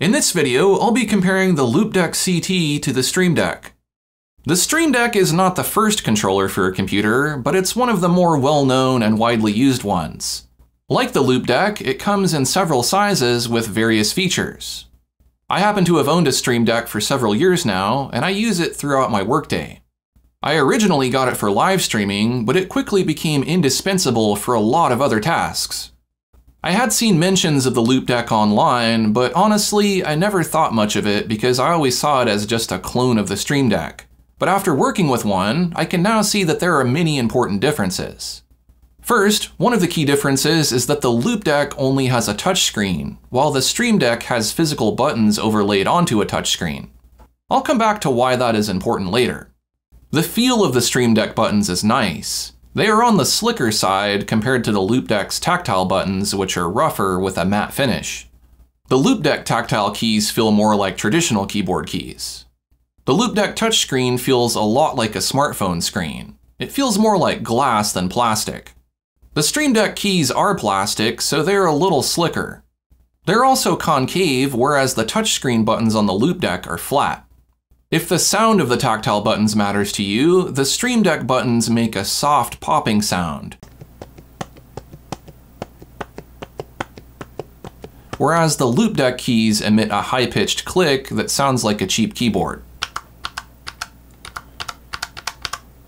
In this video, I'll be comparing the Loupedeck CT to the Stream Deck. The Stream Deck is not the first controller for a computer, but it's one of the more well-known and widely used ones. Like the Loupedeck, it comes in several sizes with various features. I happen to have owned a Stream Deck for several years now, and I use it throughout my workday. I originally got it for live streaming, but it quickly became indispensable for a lot of other tasks. I had seen mentions of the Loupedeck online, but honestly, I never thought much of it because I always saw it as just a clone of the Stream Deck. But after working with one, I can now see that there are many important differences. First, one of the key differences is that the Loupedeck only has a touchscreen, while the Stream Deck has physical buttons overlaid onto a touchscreen. I'll come back to why that is important later. The feel of the Stream Deck buttons is nice, they are on the slicker side compared to the Loupedeck's tactile buttons, which are rougher with a matte finish. The Loupedeck tactile keys feel more like traditional keyboard keys. The Loupedeck touchscreen feels a lot like a smartphone screen. It feels more like glass than plastic. The Stream Deck keys are plastic, so they're a little slicker. They're also concave, whereas the touchscreen buttons on the Loupedeck are flat. If the sound of the tactile buttons matters to you, the Stream Deck buttons make a soft popping sound. Whereas the Loupedeck keys emit a high-pitched click that sounds like a cheap keyboard.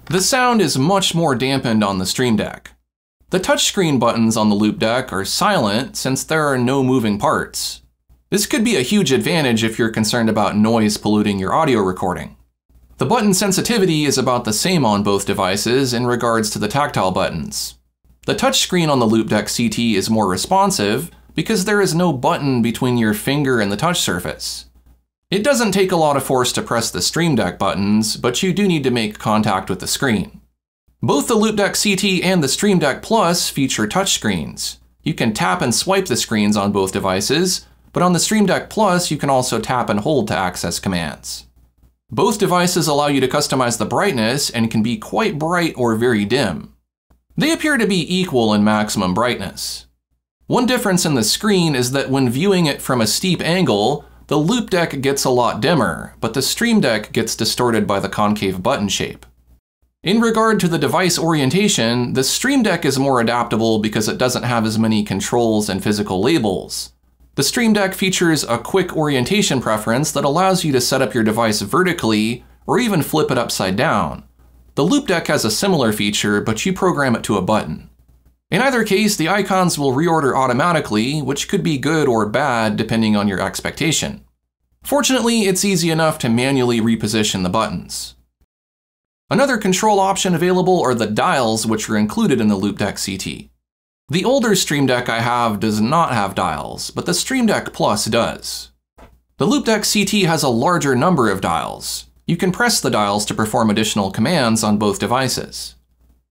The sound is much more dampened on the Stream Deck. The touchscreen buttons on the Loupedeck are silent since there are no moving parts. This could be a huge advantage if you're concerned about noise polluting your audio recording. The button sensitivity is about the same on both devices in regards to the tactile buttons. The touchscreen on the Loupedeck CT is more responsive because there is no button between your finger and the touch surface. It doesn't take a lot of force to press the Stream Deck buttons, but you do need to make contact with the screen. Both the Loupedeck CT and the Stream Deck Plus feature touchscreens. You can tap and swipe the screens on both devices, but on the Stream Deck Plus, you can also tap and hold to access commands. Both devices allow you to customize the brightness and can be quite bright or very dim. They appear to be equal in maximum brightness. One difference in the screen is that when viewing it from a steep angle, the Loupedeck gets a lot dimmer, but the Stream Deck gets distorted by the concave button shape. In regard to the device orientation, the Stream Deck is more adaptable because it doesn't have as many controls and physical labels. The Stream Deck features a quick orientation preference that allows you to set up your device vertically or even flip it upside down. The Loupedeck has a similar feature, but you program it to a button. In either case, the icons will reorder automatically, which could be good or bad depending on your expectation. Fortunately, it's easy enough to manually reposition the buttons. Another control option available are the dials which are included in the Loupedeck CT. The older Stream Deck I have does not have dials, but the Stream Deck Plus does. The Loupedeck CT has a larger number of dials. You can press the dials to perform additional commands on both devices.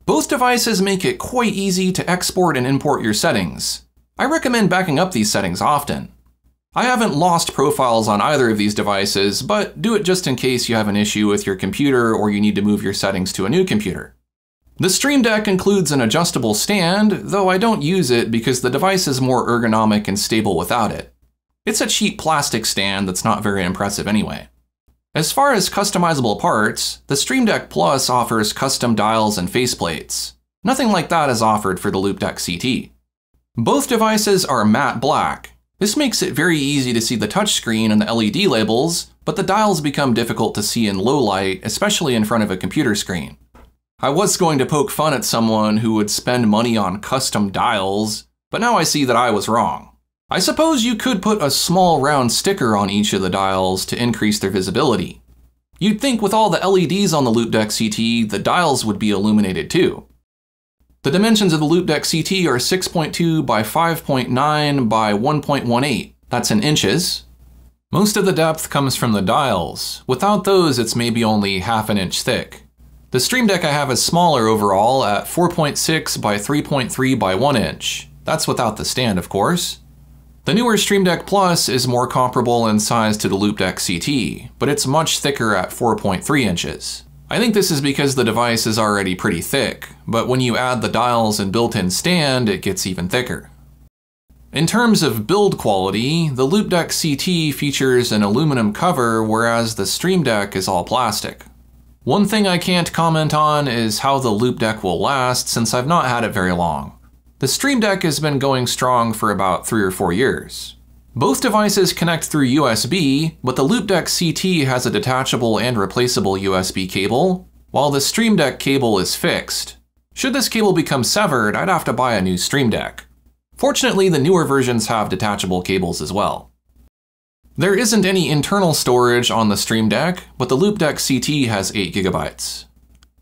Both devices make it quite easy to export and import your settings. I recommend backing up these settings often. I haven't lost profiles on either of these devices, but do it just in case you have an issue with your computer or you need to move your settings to a new computer. The Stream Deck includes an adjustable stand, though I don't use it because the device is more ergonomic and stable without it. It's a cheap plastic stand that's not very impressive anyway. As far as customizable parts, the Stream Deck Plus offers custom dials and faceplates. Nothing like that is offered for the Loupedeck CT. Both devices are matte black. This makes it very easy to see the touchscreen and the LED labels, but the dials become difficult to see in low light, especially in front of a computer screen. I was going to poke fun at someone who would spend money on custom dials, but now I see that I was wrong. I suppose you could put a small round sticker on each of the dials to increase their visibility. You'd think with all the LEDs on the Loupedeck CT, the dials would be illuminated too. The dimensions of the Loupedeck CT are 6.2 by 5.9 by 1.18. That's in inches. Most of the depth comes from the dials. Without those, it's maybe only half an inch thick. The Stream Deck I have is smaller overall at 4.6 by 3.3 by 1 inch. That's without the stand, of course. The newer Stream Deck Plus is more comparable in size to the Loupedeck CT, but it's much thicker at 4.3 inches. I think this is because the device is already pretty thick, but when you add the dials and built-in stand, it gets even thicker. In terms of build quality, the Loupedeck CT features an aluminum cover whereas the Stream Deck is all plastic. One thing I can't comment on is how the Loupedeck will last since I've not had it very long. The Stream Deck has been going strong for about 3 or 4 years. Both devices connect through USB, but the Loupedeck CT has a detachable and replaceable USB cable, while the Stream Deck cable is fixed. Should this cable become severed, I'd have to buy a new Stream Deck. Fortunately, the newer versions have detachable cables as well. There isn't any internal storage on the Stream Deck, but the Loupedeck CT has 8GB.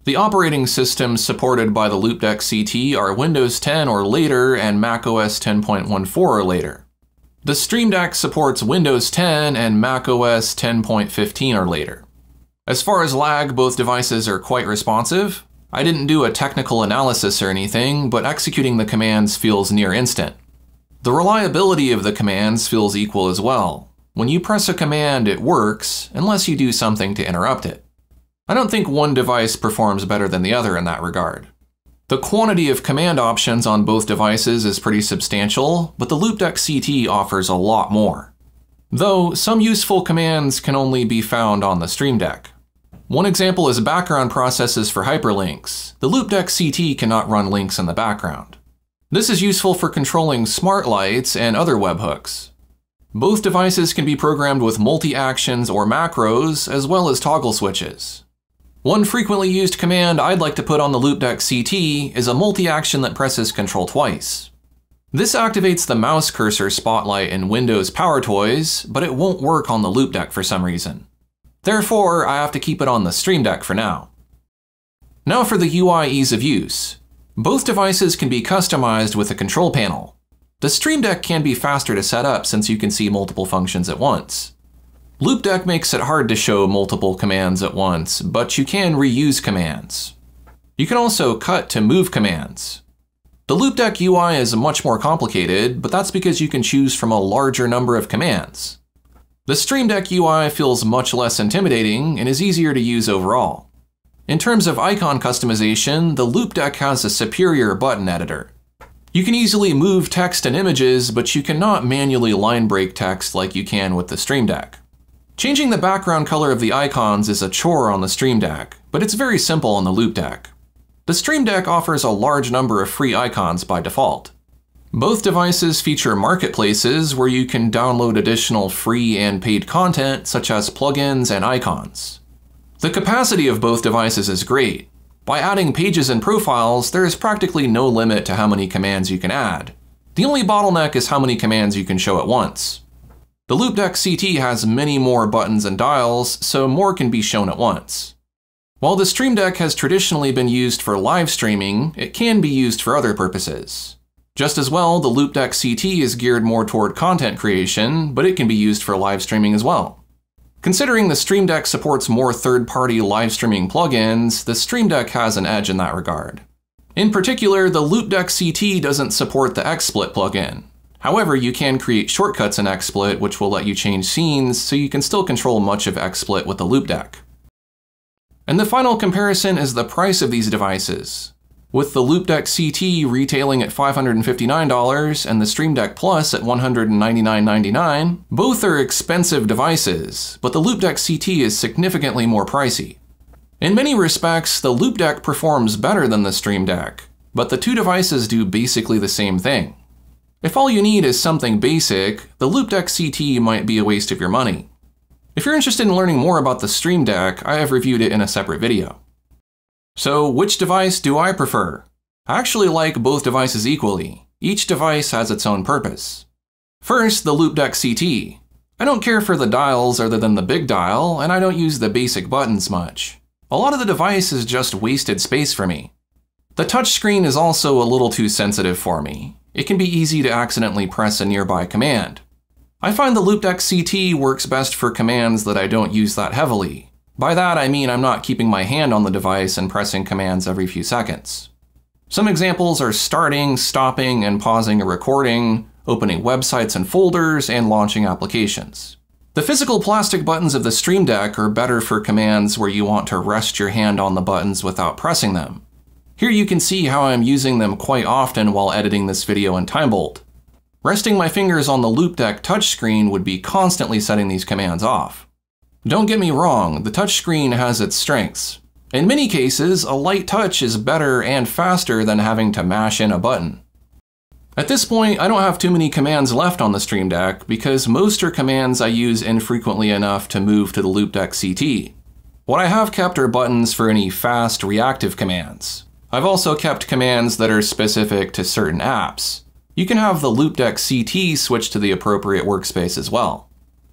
The operating systems supported by the Loupedeck CT are Windows 10 or later and macOS 10.14 or later. The Stream Deck supports Windows 10 and macOS 10.15 or later. As far as lag, both devices are quite responsive. I didn't do a technical analysis or anything, but executing the commands feels near instant. The reliability of the commands feels equal as well. When you press a command, it works, unless you do something to interrupt it. I don't think one device performs better than the other in that regard. The quantity of command options on both devices is pretty substantial, but the Loupedeck CT offers a lot more. Though, some useful commands can only be found on the Stream Deck. One example is background processes for hyperlinks. The Loupedeck CT cannot run links in the background. This is useful for controlling smart lights and other webhooks. Both devices can be programmed with multi-actions or macros, as well as toggle switches. One frequently used command I'd like to put on the Loupedeck CT is a multi-action that presses Ctrl twice. This activates the mouse cursor spotlight in Windows Power Toys, but it won't work on the Loupedeck for some reason. Therefore, I have to keep it on the Stream Deck for now. Now for the UI ease of use. Both devices can be customized with a control panel. The Stream Deck can be faster to set up since you can see multiple functions at once. Loupedeck makes it hard to show multiple commands at once, but you can reuse commands. You can also cut to move commands. The Loupedeck UI is much more complicated, but that's because you can choose from a larger number of commands. The Stream Deck UI feels much less intimidating and is easier to use overall. In terms of icon customization, the Loupedeck has a superior button editor. You can easily move text and images, but you cannot manually line break text like you can with the Stream Deck. Changing the background color of the icons is a chore on the Stream Deck, but it's very simple on the Loupedeck. The Stream Deck offers a large number of free icons by default. Both devices feature marketplaces where you can download additional free and paid content such as plugins and icons. The capacity of both devices is great, by adding pages and profiles, there is practically no limit to how many commands you can add. The only bottleneck is how many commands you can show at once. The Loupedeck CT has many more buttons and dials, so more can be shown at once. While the Stream Deck has traditionally been used for live streaming, it can be used for other purposes. Just as well, the Loupedeck CT is geared more toward content creation, but it can be used for live streaming as well. Considering the Stream Deck supports more third-party live streaming plugins, the Stream Deck has an edge in that regard. In particular, the Loupedeck CT doesn't support the XSplit plugin. However, you can create shortcuts in XSplit which will let you change scenes, so you can still control much of XSplit with the Loupedeck. And the final comparison is the price of these devices. With the Loupedeck CT retailing at $559 and the Stream Deck Plus at $199.99, both are expensive devices, but the Loupedeck CT is significantly more pricey. In many respects, the Loupedeck performs better than the Stream Deck, but the two devices do basically the same thing. If all you need is something basic, the Loupedeck CT might be a waste of your money. If you're interested in learning more about the Stream Deck, I have reviewed it in a separate video. So which device do I prefer? I actually like both devices equally. Each device has its own purpose. First, the Loupedeck CT. I don't care for the dials other than the big dial, and I don't use the basic buttons much. A lot of the device is just wasted space for me. The touchscreen is also a little too sensitive for me. It can be easy to accidentally press a nearby command. I find the Loupedeck CT works best for commands that I don't use that heavily, by that I mean I'm not keeping my hand on the device and pressing commands every few seconds. Some examples are starting, stopping, and pausing a recording, opening websites and folders, and launching applications. The physical plastic buttons of the Stream Deck are better for commands where you want to rest your hand on the buttons without pressing them. Here you can see how I'm using them quite often while editing this video in Timebolt. Resting my fingers on the Loupedeck touchscreen would be constantly setting these commands off. Don't get me wrong, the touchscreen has its strengths. In many cases, a light touch is better and faster than having to mash in a button. At this point, I don't have too many commands left on the Stream Deck because most are commands I use infrequently enough to move to the Loupedeck CT. What I have kept are buttons for any fast, reactive commands. I've also kept commands that are specific to certain apps. You can have the Loupedeck CT switch to the appropriate workspace as well.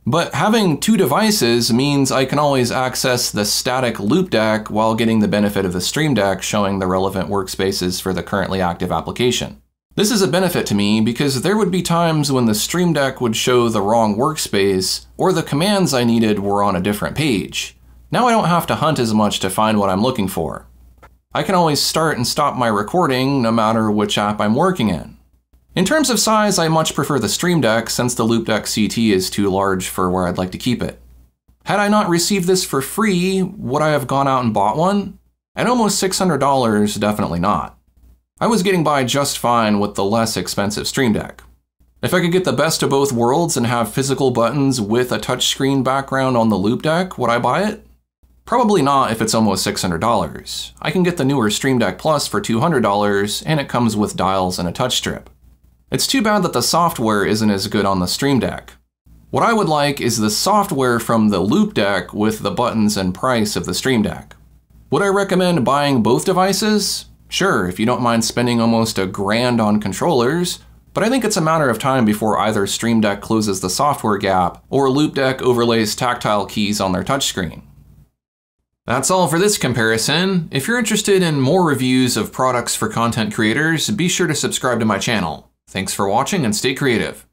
But having two devices means I can always access the static Loupedeck while getting the benefit of the Stream Deck showing the relevant workspaces for the currently active application. This is a benefit to me because there would be times when the Stream Deck would show the wrong workspace or the commands I needed were on a different page. Now I don't have to hunt as much to find what I'm looking for. I can always start and stop my recording no matter which app I'm working in. In terms of size, I much prefer the Stream Deck since the Loupedeck CT is too large for where I'd like to keep it. Had I not received this for free, would I have gone out and bought one? At almost $600, definitely not. I was getting by just fine with the less expensive Stream Deck. If I could get the best of both worlds and have physical buttons with a touchscreen background on the Loupedeck, would I buy it? Probably not if it's almost $600. I can get the newer Stream Deck Plus for $200 and it comes with dials and a touch strip. It's too bad that the software isn't as good on the Stream Deck. What I would like is the software from the Loupedeck with the buttons and price of the Stream Deck. Would I recommend buying both devices? Sure, if you don't mind spending almost a grand on controllers, but I think it's a matter of time before either Stream Deck closes the software gap or Loupedeck overlays tactile keys on their touchscreen. That's all for this comparison. If you're interested in more reviews of products for content creators, be sure to subscribe to my channel. Thanks for watching and stay creative.